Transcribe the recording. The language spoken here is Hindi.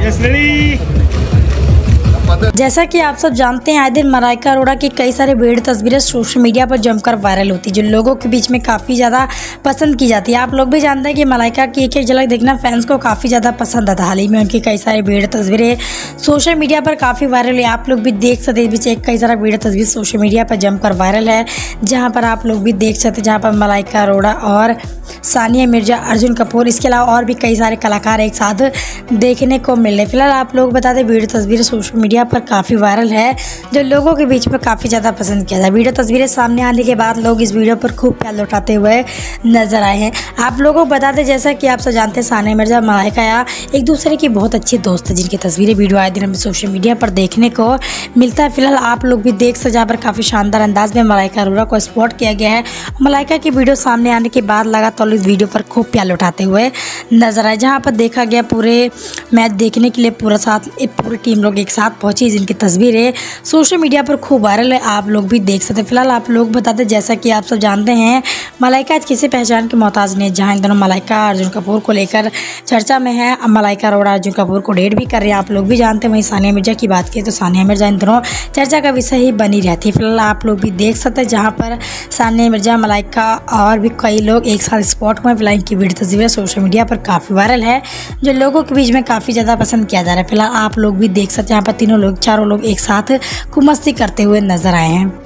Yes, ready? जैसा कि आप सब जानते हैं, आए दिन मलाइका अरोड़ा की कई सारी भीड़ तस्वीरें सोशल मीडिया पर जमकर वायरल होती है जो लोगों के बीच में काफ़ी ज़्यादा पसंद की जाती है। आप लोग भी जानते हैं कि मलाइका की एक एक झलक देखना फैंस को काफ़ी ज़्यादा पसंद आता हाल ही में उनकी कई सारी भीड़ तस्वीरें सोशल मीडिया पर काफ़ी वायरल है आप लोग भी देख सकते बीच एक कई सारा भीड़ तस्वीर सोशल मीडिया पर जमकर वायरल है, जहाँ पर आप लोग भी देख सकते जहाँ पर मलाइका अरोड़ा और सानिया मिर्ज़ा, अर्जुन कपूर, इसके अलावा और भी कई सारे कलाकार एक साथ देखने को मिल रहे फ़िलहाल आप लोग बता दें वीडियो तस्वीरें सोशल मीडिया पर काफ़ी वायरल है, जो लोगों के बीच में काफ़ी ज़्यादा पसंद किया था। वीडियो तस्वीरें सामने आने के बाद लोग इस वीडियो पर खूब प्यार लौटाते हुए नज़र आए हैं। आप लोगों को बता दें, जैसा कि आप सब जानते हैं, सानिया मिर्ज़ा, मलाइका या एक दूसरे की बहुत अच्छी दोस्त है, जिनकी तस्वीरें वीडियो आए दिन हमें सोशल मीडिया पर देखने को मिलता है। फ़िलहाल आप लोग भी देख सजा पर काफ़ी शानदार अंदाज में मलाइका अरोरा को स्पॉट किया गया है। मलाइका की वीडियो सामने आने के बाद लगातार इस वीडियो पर खूब प्यार लौटाते हुए नज़र आए, जहाँ पर देखा गया पूरे मैच देखने के लिए पूरा साथ, पूरी टीम लोग एक साथ पहुँची। जिनकी तस्वीरें सोशल मीडिया पर खूब वायरल है, आप लोग भी देख सकते हैं। फ़िलहाल आप लोग बताते जैसा कि आप सब जानते हैं, मलाइका आज किसी पहचान के मोहताज नहीं जहाँ इन दोनों मलाइका अर्जुन कपूर को लेकर चर्चा में है, अब मलाइका अरोड़ा अर्जुन कपूर को डेट भी कर रहे हैं, आप लोग भी जानते हैं। वहीं सानिया मिर्ज़ा की बात की तो सानिया मिर्ज़ा, इन दोनों चर्चा का विषय ही बनी रहती है। फ़िलहाल आप लोग भी देख सकते हैं, जहाँ पर सानिया मिर्ज़ा, मलाइका और भी कई लोग एक साथ स्पॉट में फ़िलहाल इनकी वीडियो तस्वीरें सोशल मीडिया पर काफ़ी वायरल है, जो लोगों के बीच में काफ़ी ज़्यादा पसंद किया जा रहा है। फ़िलहाल आप लोग भी देख सकते हैं यहाँ पर तीनों लोग चारों लोग एक साथ खूब मस्ती करते हुए नज़र आए हैं।